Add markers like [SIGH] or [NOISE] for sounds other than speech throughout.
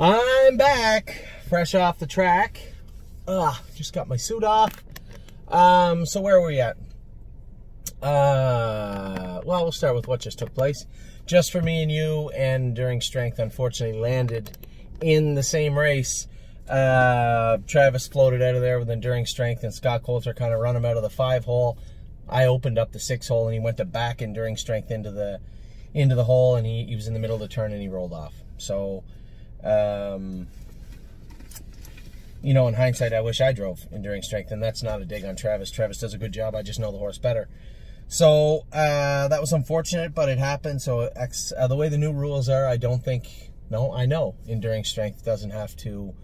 I'm back, fresh off the track. Ah, just got my suit off. Um, so where were we at? Uh, well, we'll start with what just took place. Just for me and you, and during strength, unfortunately landed in the same race. Uh, Travis floated out of there with enduring strength, and Scott Coulter kind of run him out of the five hole. I opened up the six hole, and he went to back enduring strength into the into the hole, and he, he was in the middle of the turn, and he rolled off. So um, you know, in hindsight, I wish I drove Enduring Strength, and that's not a dig on Travis. Travis does a good job. I just know the horse better. So uh, that was unfortunate, but it happened. So uh, the way the new rules are, I don't think. No, I know Enduring Strength doesn't have to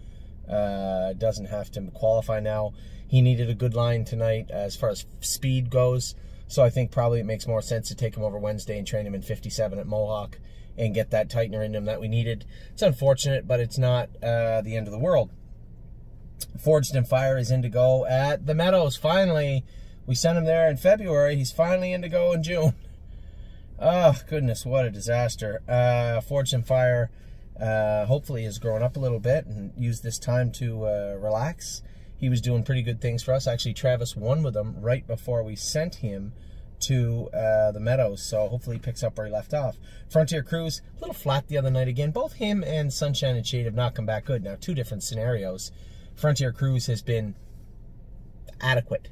uh, doesn't have to qualify now. He needed a good line tonight as far as speed goes. So I think probably it makes more sense to take him over Wednesday and train him in 57 at Mohawk and get that tightener in him that we needed. It's unfortunate, but it's not uh, the end of the world. Forged in Fire is in to go at the Meadows. Finally, we sent him there in February. He's finally in to go in June. [LAUGHS] Oh, goodness, what a disaster. Uh, Forged in Fire uh, hopefully has grown up a little bit and used this time to uh, relax. He was doing pretty good things for us. Actually, Travis won with him right before we sent him to uh, the Meadows, so hopefully he picks up where he left off. Frontier Cruise, a little flat the other night again. Both him and Sunshine and Shade have not come back good. Now, two different scenarios. Frontier Cruise has been adequate.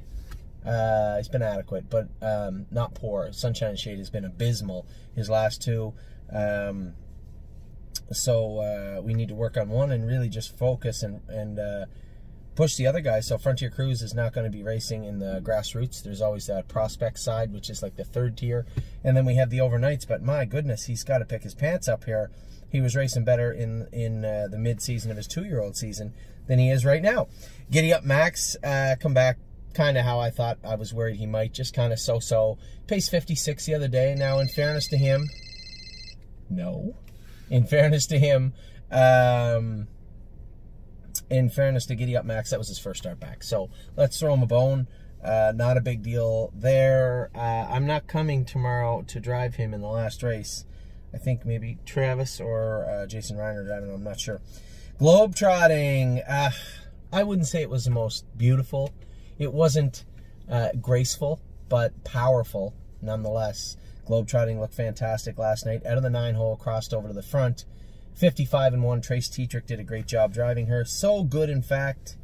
Uh, it's been adequate, but um, not poor. Sunshine and Shade has been abysmal. His last two. Um, so uh, we need to work on one and really just focus and and uh, push the other guys. So Frontier Cruise is not going to be racing in the grassroots. There's always that prospect side, which is like the third tier. And then we have the overnights. But my goodness, he's got to pick his pants up here. He was racing better in in uh, the mid season of his two year old season than he is right now. Giddy up, Max, uh, come back kind of how I thought I was worried he might. Just kind of so so. Pace 56 the other day. Now, in fairness to him, no. In fairness to him, um, in fairness to Giddy Up Max, that was his first start back. So let's throw him a bone. Uh, not a big deal there. Uh, I'm not coming tomorrow to drive him in the last race. I think maybe Travis or uh, Jason Reiner driving. I'm not sure. Globe trotting. Uh, I wouldn't say it was the most beautiful. It wasn't uh, graceful, but powerful nonetheless. Globe trotting looked fantastic last night. Out of the nine hole, crossed over to the front. 55 and 1. Trace Tetrick did a great job driving her. So good, in fact,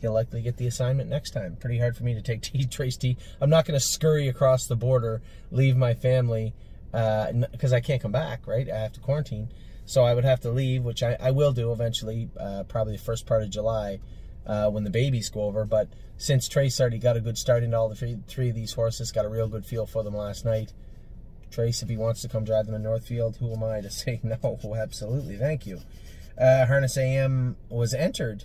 he'll likely get the assignment next time. Pretty hard for me to take [LAUGHS] T, Trace T. I'm not going to scurry across the border, leave my family, because uh, I can't come back, right? I have to quarantine. So I would have to leave, which I, I will do eventually, uh, probably the first part of July uh, when the babies go over. But since Trace already got a good start into all the three, three of these horses, got a real good feel for them last night, Trace, if he wants to come drive them in Northfield, who am I to [LAUGHS] say no? Absolutely, thank you. Uh, Harness AM was entered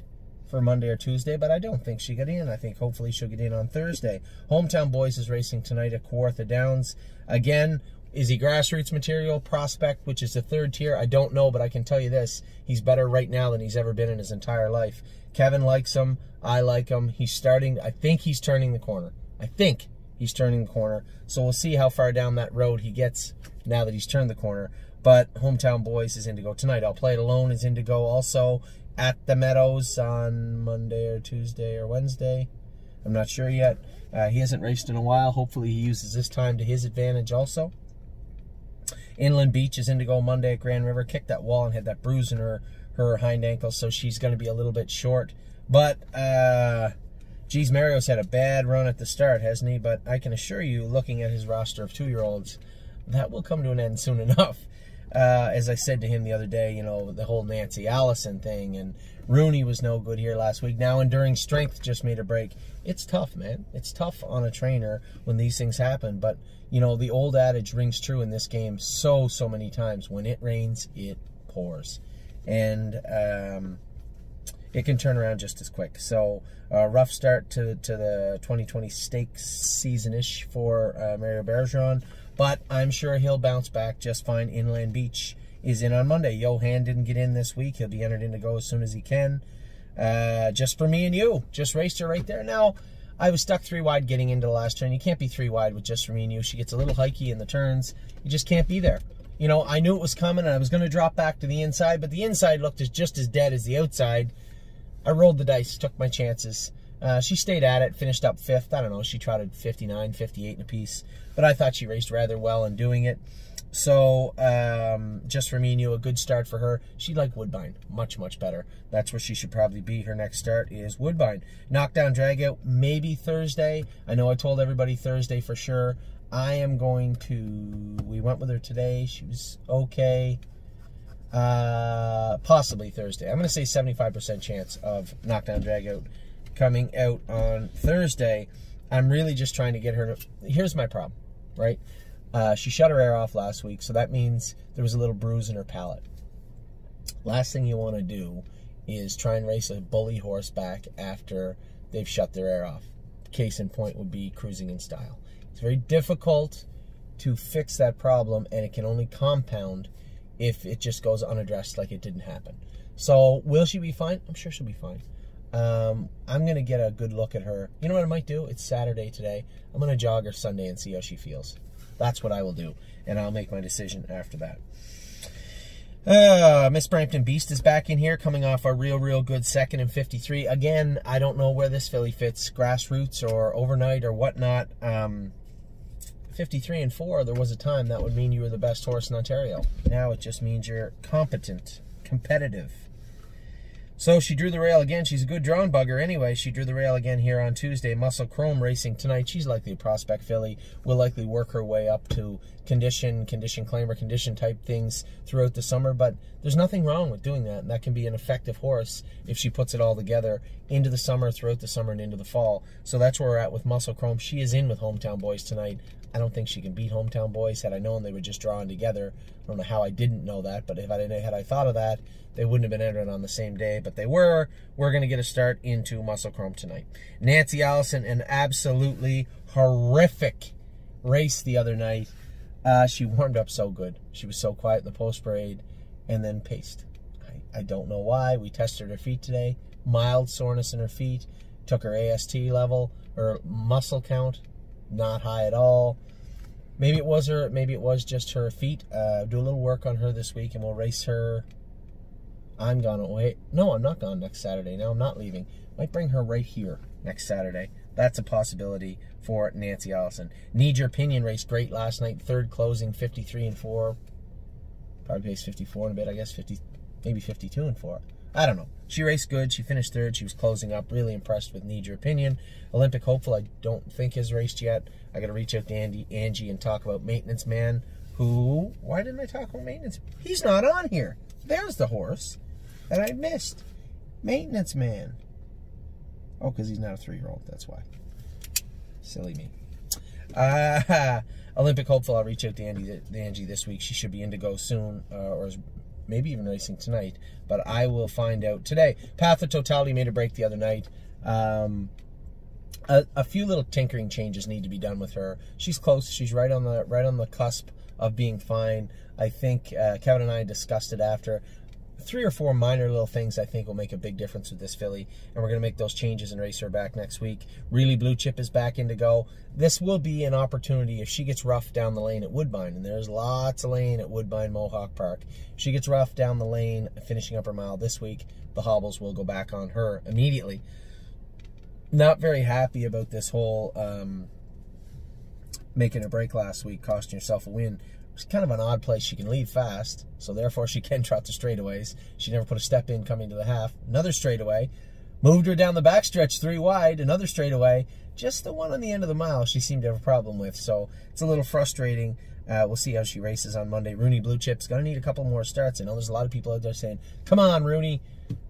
for Monday or Tuesday, but I don't think she got in. I think hopefully she'll get in on Thursday. Hometown Boys is racing tonight at Kawartha Downs. Again, is he grassroots material prospect, which is the third tier? I don't know, but I can tell you this: he's better right now than he's ever been in his entire life. Kevin likes him. I like him. He's starting. I think he's turning the corner. I think he's turning the corner. So we'll see how far down that road he gets now that he's turned the corner. But Hometown Boys is Indigo tonight. I'll play it alone is Indigo also at the Meadows on Monday or Tuesday or Wednesday. I'm not sure yet. Uh, he hasn't raced in a while. Hopefully he uses this time to his advantage also. Inland Beach is Indigo Monday at Grand River. Kicked that wall and had that bruise in her, her hind ankle, so she's going to be a little bit short. But uh, Geez, Mario's had a bad run at the start, hasn't he? But I can assure you, looking at his roster of two-year-olds, that will come to an end soon [LAUGHS] enough. Uh, as I said to him the other day, you know, the whole Nancy Allison thing, and Rooney was no good here last week. Now Enduring Strength just made a break. It's tough, man. It's tough on a trainer when these things happen. But, you know, the old adage rings true in this game so, so many times. When it rains, it pours. And, um, it can turn around just as quick. So, uh, rough start to, to the 2020 stakes season-ish for uh, Mario Bergeron, but I'm sure he'll bounce back just fine. Inland Beach is in on Monday. Johan didn't get in this week. He'll be entered in to go as soon as he can. Uh, just for me and you. Just raced her right there. Now, I was stuck three wide getting into the last turn. You can't be three wide with just for me and you. She gets a little hikey in the turns. You just can't be there. You know, I knew it was coming and I was going to drop back to the inside, but the inside looked as, just as dead as the outside. I rolled the dice, took my chances. Uh, she stayed at it, finished up fifth. I don't know, she trotted 59, 58 in a piece, but I thought she raced rather well in doing it. So, um, just for me you, a good start for her. She'd like Woodbine, much, much better. That's where she should probably be. Her next start is Woodbine. Knockdown, drag out, maybe Thursday. I know I told everybody Thursday for sure. I am going to, we went with her today. She was okay. Uh, possibly Thursday. I'm going to say 75% chance of knockdown, Dragout coming out on Thursday. I'm really just trying to get her to, here's my problem, right? Uh, she shut her air off last week, so that means there was a little bruise in her palate. Last thing you want to do is try and race a bully horse back after they've shut their air off. Case in point would be cruising in style. It's very difficult to fix that problem, and it can only compound if it just goes unaddressed like it didn't happen. So, will she be fine? I'm sure she'll be fine. Um, I'm to get a good look at her. You know what I might do? It's Saturday today. I'm to jog her Sunday and see how she feels. That's what I will do, and I'll make my decision after that. Uh, Miss Brampton Beast is back in here, coming off a real, real good second and 53. Again, I don't know where this filly fits, grassroots or overnight or whatnot. Um, 53 and 4, there was a time that would mean you were the best horse in Ontario. Now it just means you're competent, competitive. So she drew the rail again. She's a good drawn bugger anyway. She drew the rail again here on Tuesday. Muscle Chrome racing tonight. She's likely a prospect filly. Will likely work her way up to condition, condition claimer, condition type things throughout the summer. But there's nothing wrong with doing that. And that can be an effective horse if she puts it all together into the summer, throughout the summer, and into the fall. So that's where we're at with Muscle Chrome. She is in with Hometown Boys tonight. I don't think she can beat Hometown Boys. Had I known they were just drawing together, I don't know how I didn't know that, but if I didn't, had I thought of that, they wouldn't have been entering on the same day, but they were. We're going to get a start into Muscle Chrome tonight. Nancy Allison, an absolutely horrific race the other night. Uh, she warmed up so good. She was so quiet in the post parade and then paced. I, I don't know why. We tested her feet today. Mild soreness in her feet. Took her AST level, her muscle count, not high at all. Maybe it was her. Maybe it was just her feet. Uh, do a little work on her this week, and we'll race her I'm gone away. No, I'm not gone next Saturday. No, I'm not leaving. Might bring her right here next Saturday. That's a possibility for Nancy Allison. Need your opinion race great last night. Third closing, 53 and 4. Probably pace 54 in a bit, I guess 50, maybe 52 and 4. I don't know. She raced good. She finished third. She was closing up. Really impressed with Need Your Opinion. Olympic Hopeful, I don't think has raced yet. I got to reach out to Andy, Angie and talk about Maintenance Man, who, why didn't I talk about Maintenance? He's not on here. There's the horse that I missed. Maintenance man. Oh, because he's not a three-year-old. That's why. Silly me. Uh, [LAUGHS] Olympic hopeful. I'll reach out to Andy, to Angie this week. She should be in to go soon, uh, or maybe even racing tonight. But I will find out today. Path of Totality made a break the other night. Um, a, a, few little tinkering changes need to be done with her. She's close. She's right on the right on the cusp of being fine. I think uh, Kevin and I discussed it after three or four minor little things I think will make a big difference with this filly, and we're going to make those changes and race her back next week. Really Blue Chip is back in to go. This will be an opportunity if she gets rough down the lane at Woodbine, and there's lots of lane at Woodbine Mohawk Park. If she gets rough down the lane, finishing up her mile this week, the hobbles will go back on her immediately. Not very happy about this whole um, making a break last week, costing yourself a win. It's kind of an odd place. She can lead fast, so therefore she can trot the straightaways. She never put a step in coming to the half. Another straightaway. Moved her down the backstretch three wide. Another straightaway. Just the one on the end of the mile she seemed to have a problem with. So it's a little frustrating. Uh, we'll see how she races on Monday. Rooney Blue Chip's going to need a couple more starts. I know there's a lot of people out there saying, come on, Rooney.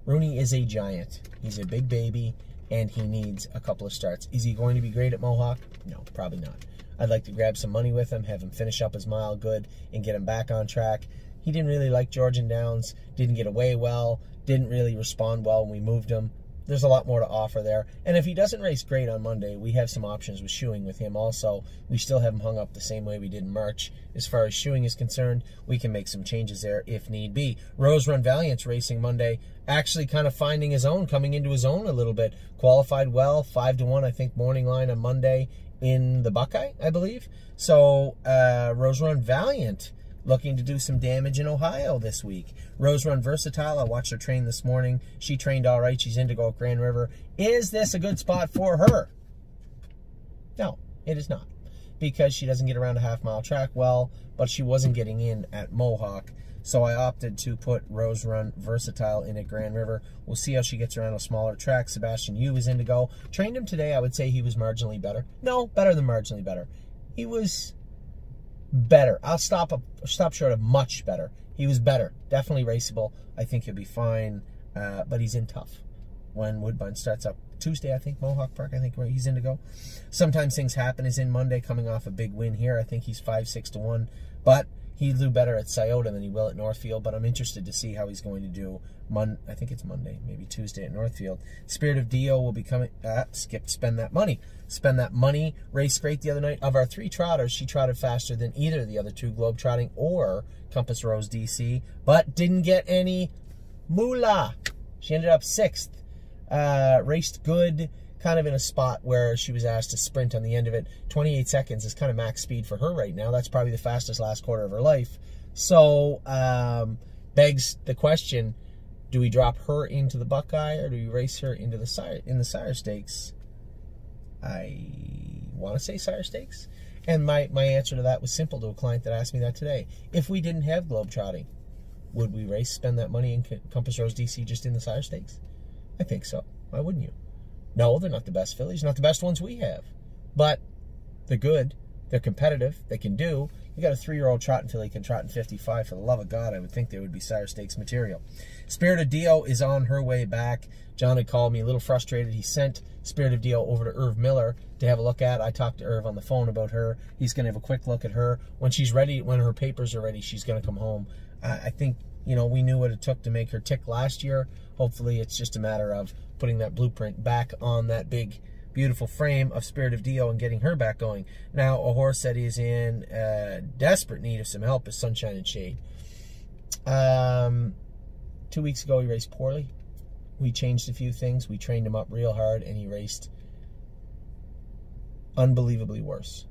Rooney is a giant. He's a big baby, and he needs a couple of starts. Is he going to be great at Mohawk? No, probably not. I'd like to grab some money with him, have him finish up his mile good, and get him back on track. He didn't really like Georgian Downs, didn't get away well, didn't really respond well when we moved him. There's a lot more to offer there. And if he doesn't race great on Monday, we have some options with shoeing with him also. We still have him hung up the same way we did in March. As far as shoeing is concerned, we can make some changes there if need be. Rose Run Valiant's racing Monday, actually kind of finding his own, coming into his own a little bit. Qualified well, 5 to 1, I think, morning line on Monday in the Buckeye, I believe. So uh, Rose Run Valiant looking to do some damage in Ohio this week. Rose Run Versatile, I watched her train this morning. She trained all right. She's in to go at Grand River. Is this a good spot for her? No, it is not. Because she doesn't get around a half mile track well, but she wasn't getting in at Mohawk. So I opted to put Rose Run Versatile in at Grand River. We'll see how she gets around a smaller track. Sebastian Yu is in to go. Trained him today. I would say he was marginally better. No, better than marginally better. He was better. I'll stop a, stop short of much better. He was better. Definitely raceable. I think he'll be fine. Uh, but he's in tough when Woodbine starts up Tuesday, I think, Mohawk Park, I think where he's in to go. Sometimes things happen. He's in Monday coming off a big win here. I think he's 5 6 to 1. But he do better at Scioto than he will at Northfield, but I'm interested to see how he's going to do. Mon I think it's Monday, maybe Tuesday at Northfield. Spirit of Dio will be coming. Ah, skip, spend that money. Spend that money. Race great the other night. Of our three trotters, she trotted faster than either of the other two Globe Trotting or Compass Rose DC, but didn't get any moolah. She ended up sixth. Uh, raced good kind of in a spot where she was asked to sprint on the end of it. 28 seconds is kind of max speed for her right now. That's probably the fastest last quarter of her life. So, um, begs the question, do we drop her into the Buckeye or do we race her into the Sire, in the Sire Stakes? I want to say Sire Stakes. And my, my answer to that was simple to a client that asked me that today. If we didn't have Globetrotting, would we race, spend that money in Compass Rose DC just in the Sire Stakes? I think so. Why wouldn't you? No, they're not the best fillies, not the best ones we have. But they're good. They're competitive. They can do. You got a three-year-old trotting filly can trot in 55. For the love of God, I would think they would be sire stakes material. Spirit of Dio is on her way back. John had called me a little frustrated. He sent Spirit of Dio over to Erv Miller to have a look at. I talked to Erv on the phone about her. He's going to have a quick look at her. When she's ready, when her papers are ready, she's going to come home. I think, you know, we knew what it took to make her tick last year. Hopefully it's just a matter of putting that blueprint back on that big, beautiful frame of Spirit of Dio and getting her back going. Now, a horse that is in uh, desperate need of some help is Sunshine and Shade. Um, two weeks ago, he raced poorly. We changed a few things. We trained him up real hard, and he raced unbelievably worse.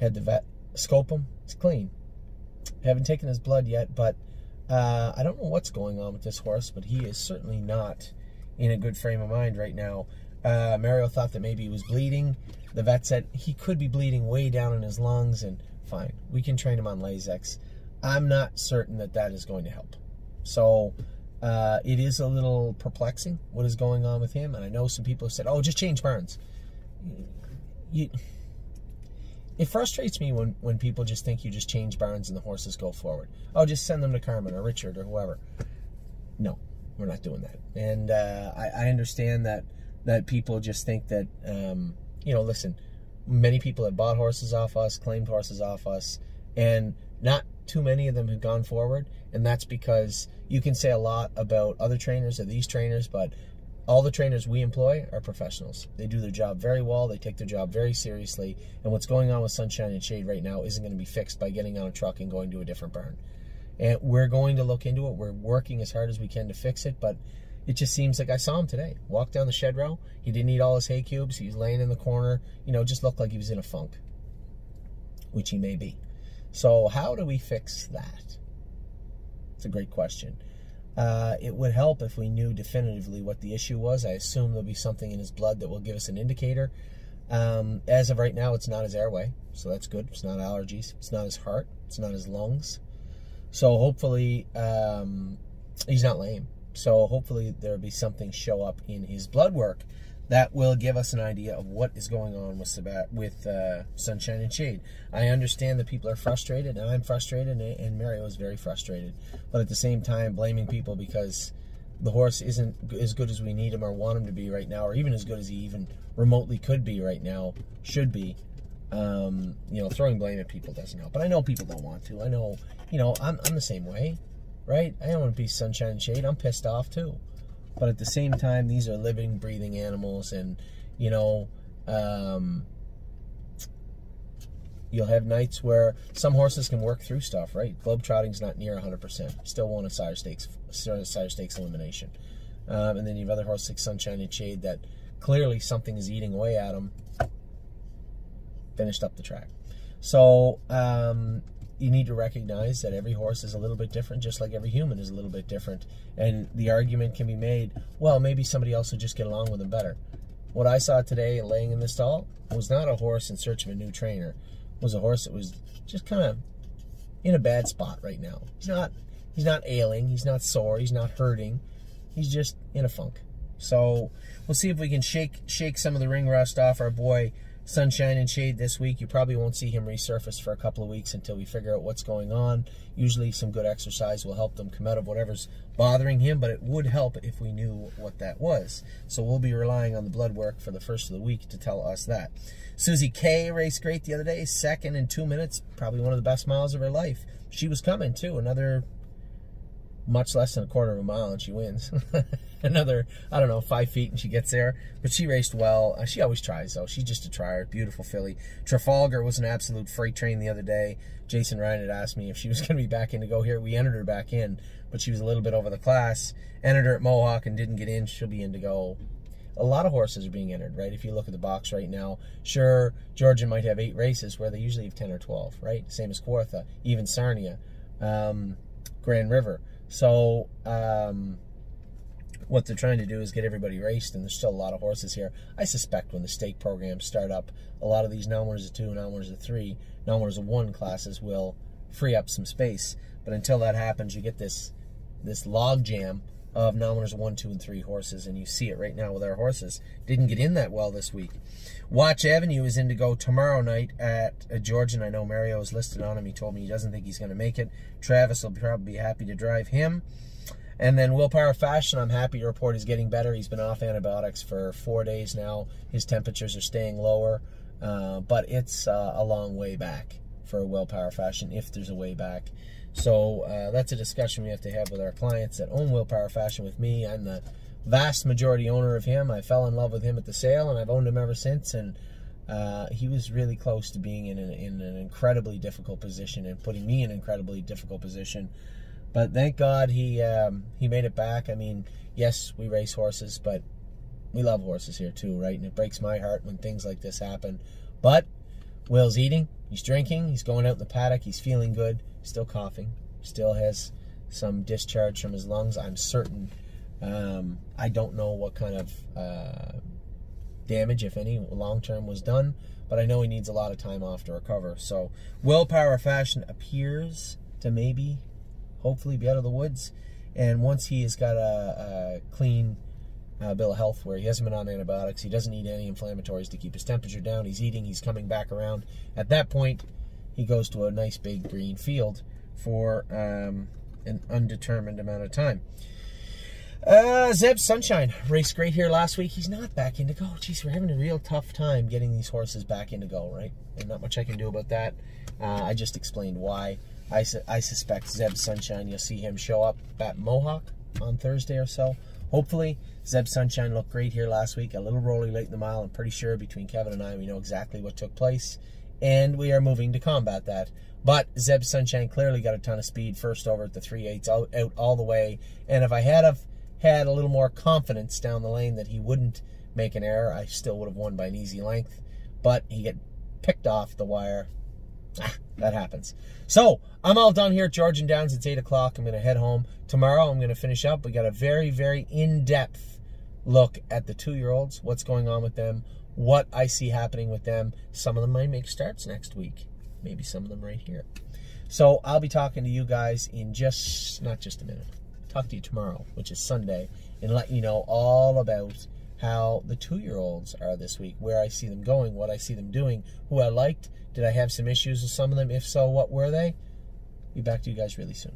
Had the vet scope him. It's clean. Haven't taken his blood yet, but uh, I don't know what's going on with this horse, but he is certainly not in a good frame of mind right now. Uh, Mario thought that maybe he was bleeding. The vet said he could be bleeding way down in his lungs, and fine, we can train him on Lasix. I'm not certain that that is going to help. So uh, it is a little perplexing what is going on with him, and I know some people have said, "Oh, just change barns." You, it frustrates me when when people just think you just change barns and the horses go forward. Oh, just send them to Carmen or Richard or whoever. No, we're not doing that. And uh, I, I, understand that that people just think that um, you know, listen, many people have bought horses off us, claimed horses off us, and not too many of them have gone forward. And that's because you can say a lot about other trainers or these trainers, but all the trainers we employ are professionals. They do their job very well. They take their job very seriously. And what's going on with Sunshine and Shade right now isn't going to be fixed by getting on a truck and going to a different barn. And we're going to look into it. We're working as hard as we can to fix it, but it just seems like I saw him today. Walk down the shed row. He didn't eat all his hay cubes. He was laying in the corner. You know, just looked like he was in a funk, which he may be. So how do we fix that? It's a great question. Uh, it would help if we knew definitively what the issue was. I assume there'll be something in his blood that will give us an indicator. Um, as of right now, it's not his airway, so that's good. It's not allergies. It's not his heart. It's not his lungs. So hopefully, um, he's not lame. So hopefully there'll be something show up in his blood work that will give us an idea of what is going on with Sabat, with uh, Sunshine and Shade. I understand that people are frustrated, and I'm frustrated, and, Mario is very frustrated. But at the same time, blaming people because the horse isn't as good as we need him or want him to be right now, or even as good as he even remotely could be right now, should be. Um, you know, throwing blame at people doesn't help. But I know people don't want to. I know, you know, I'm, I'm the same way, right? I don't want to be sunshine and shade. I'm pissed off too. But at the same time, these are living, breathing animals, and you know, um, you'll have nights where some horses can work through stuff, right? Globetrotting's not near 100%. Still won a sire stakes, sire stakes elimination. Um, and then you have other horses like Sunshine and Shade that clearly something is eating away at them. Finished up the track. So um, you need to recognize that every horse is a little bit different, just like every human is a little bit different. And the argument can be made, well, maybe somebody else would just get along with him better. What I saw today laying in the stall was not a horse in search of a new trainer. It was a horse that was just kind of in a bad spot right now. He's not he's not ailing, he's not sore, he's not hurting. He's just in a funk. So we'll see if we can shake shake some of the ring rust off our boy Sunshine and Shade this week. You probably won't see him resurface for a couple of weeks until we figure out what's going on. Usually some good exercise will help them come out of whatever's bothering him, but it would help if we knew what that was. So we'll be relying on the blood work for the first of the week to tell us that. Susie K raced great the other day, second in two minutes, probably one of the best miles of her life. She was coming too, another much less than a quarter of a mile and she wins. [LAUGHS] Another, I don't know, five feet and she gets there. But she raced well. Uh, she always tries though. She's just a trier. Beautiful filly. Trafalgar was an absolute freight train the other day. Jason Ryan had asked me if she was [LAUGHS] going to be back in to go here. We entered her back in, but she was a little bit over the class. Entered her at Mohawk and didn't get in. She'll be in to go. A lot of horses are being entered, right? If you look at the box right now, sure, Georgia might have eight races where they usually have 10 or 12, right? Same as Kawartha, even Sarnia, um, Grand River. So um, what they're trying to do is get everybody raced, and there's still a lot of horses here. I suspect when the stake programs start up, a lot of these non-winners of two, non-winners of three, non-winners of one classes will free up some space. But until that happens, you get this this log jam of non-winners one, two, and three horses, and you see it right now with our horses. Didn't get in that well this week. Watch Avenue is in to go tomorrow night at uh, Georgian. I know Mario is listed on him. He told me he doesn't think he's going to make it. Travis will probably be happy to drive him. And then Willpower Fashion, I'm happy to report, is getting better. He's been off antibiotics for four days now. His temperatures are staying lower, uh, but it's uh, a long way back for Willpower Fashion, if there's a way back. So uh, that's a discussion we have to have with our clients that own Willpower Fashion with me. I'm the vast majority owner of him. I fell in love with him at the sale, and I've owned him ever since. And uh, he was really close to being in an, in an incredibly difficult position and putting me in an incredibly difficult position. But thank God he um, he made it back. I mean, yes, we race horses, but we love horses here too, right? And it breaks my heart when things like this happen. But Will's eating, he's drinking, he's going out in the paddock, he's feeling good still coughing, still has some discharge from his lungs. I'm certain. Um, I don't know what kind of uh, damage, if any, long term was done, but I know he needs a lot of time off to recover. So, Willpower Fashion appears to maybe, hopefully, be out of the woods. And once he has got a, a clean uh, bill of health where he hasn't been on antibiotics, he doesn't need any inflammatories to keep his temperature down, he's eating, he's coming back around. At that point, he goes to a nice big green field for um, an undetermined amount of time. Uh, Zeb Sunshine raced great here last week. He's not back into go. Jeez, we're having a real tough time getting these horses back into go, right? And not much I can do about that. Uh, I just explained why. I, su I suspect Zeb Sunshine, you'll see him show up at Mohawk on Thursday or so. Hopefully, Zeb Sunshine looked great here last week. A little rolly late in the mile. I'm pretty sure between Kevin and I, we know exactly what took place and we are moving to combat that. But Zeb Sunshine clearly got a ton of speed first over at the 3 8 out, out all the way. And if I had have had a little more confidence down the lane that he wouldn't make an error, I still would have won by an easy length. But he get picked off the wire. [LAUGHS] That happens. So I'm all done here at Georgian Downs. It's 8 o'clock. I'm going to head home. Tomorrow I'm going to finish up. We got a very, very in-depth look at the two-year-olds, what's going on with them, what I see happening with them. Some of them might make starts next week. Maybe some of them right here. So I'll be talking to you guys in just, not just a minute. Talk to you tomorrow, which is Sunday, and let you know all about how the two-year-olds are this week, where I see them going, what I see them doing, who I liked. Did I have some issues with some of them? If so, what were they? Be back to you guys really soon.